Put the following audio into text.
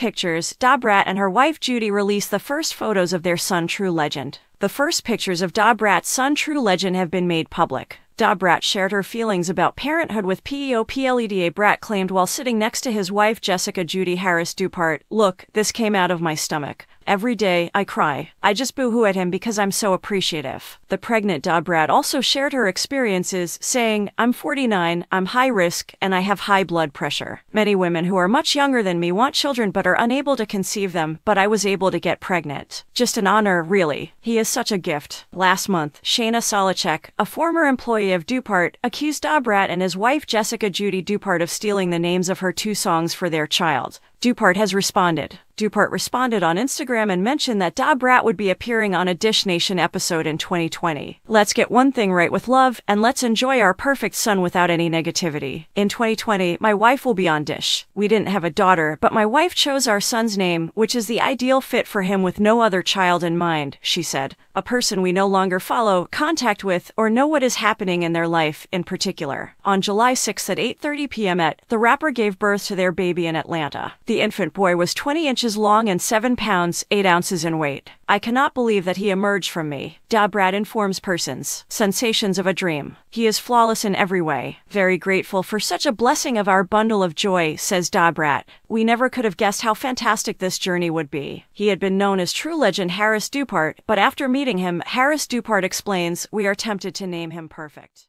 Pictures, Da Brat and her wife Judy released the first photos of their son True Legend. The first pictures of Da Brat's son True Legend have been made public. Da Brat shared her feelings about parenthood with PEOPLEDA Brat claimed while sitting next to his wife Jessica Judy Harris Dupart, Look, this came out of my stomach. Every day, I cry. I just boo-hoo at him because I'm so appreciative. The pregnant Da Brat also shared her experiences, saying, I'm 49, I'm high risk, and I have high blood pressure. Many women who are much younger than me want children but are unable to conceive them, but I was able to get pregnant. Just an honor, really. He is such a gift. Last month, Shayna Solacek, a former employee of Dupart, accused Da Brat and his wife Jessica Judy Dupart of stealing the names of her two songs for their child. Dupart has responded. Dupart responded on Instagram and mentioned that Da Brat would be appearing on a Dish Nation episode in 2020. Let's get one thing right with love, and let's enjoy our perfect son without any negativity. In 2020, my wife will be on Dish. We didn't have a daughter, but my wife chose our son's name, which is the ideal fit for him with no other child in mind, she said. A person we no longer follow, contact with, or know what is happening in their life in particular. On July 6 at 8.30 p.m. at, the rapper gave birth to their baby in Atlanta. The infant boy was 20 inches long and 7 pounds, 8 ounces in weight. I cannot believe that he emerged from me. Da Brat informs persons. Sensations of a dream. He is flawless in every way. Very grateful for such a blessing of our bundle of joy, says Da Brat. We never could have guessed how fantastic this journey would be. He had been known as true legend Harris Dupart, but after meeting him, Harris Dupart explains, we are tempted to name him perfect.